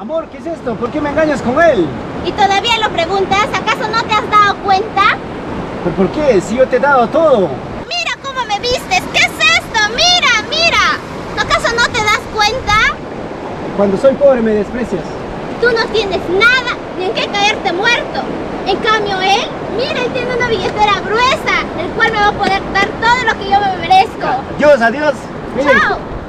esto? ¿Por qué me engañas con él? ¿Y todavía lo preguntas? ¿Acaso no te has dado cuenta? ¿Pero por qué? Si yo te he dado todo. Mira cómo me vistes. ¿Qué es esto? Mira, mira. ¿Acaso no te das cuenta? Cuando soy pobre me desprecias. Tú no tienes nada ni en qué caerte muerto. En cambio él, mira, él tiene una billetera gruesa, el cual me va a poder dar todo lo que yo me merezco. Adiós, adiós. Chao.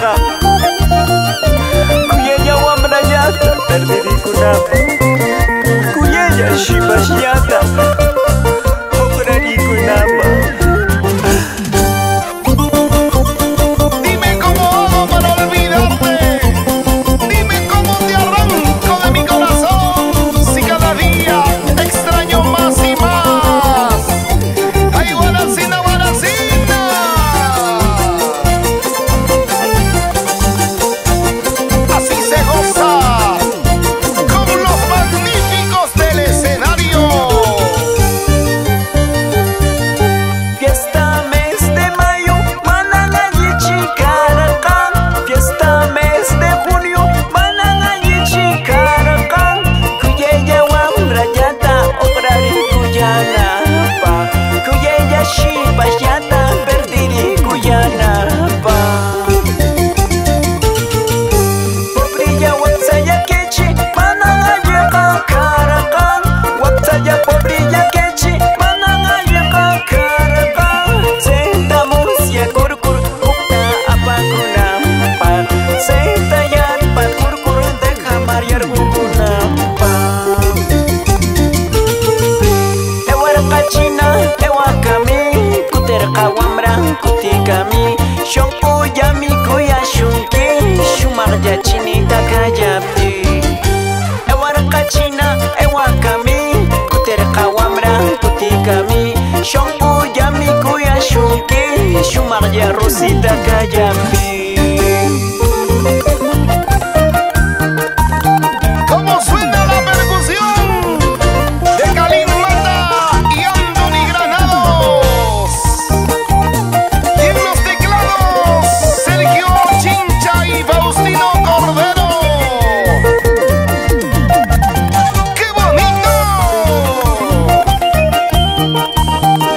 nyata Kuyeja wamna nyata Terdiri kunapa Kuyeja shiba yang kutika mi Shong o yami koya shunke Shumar jachini takajabti Ewara kachina ewa kami. Kuter kawamra kutika mi Shong o yami koya Shumar jarusi takajabti Música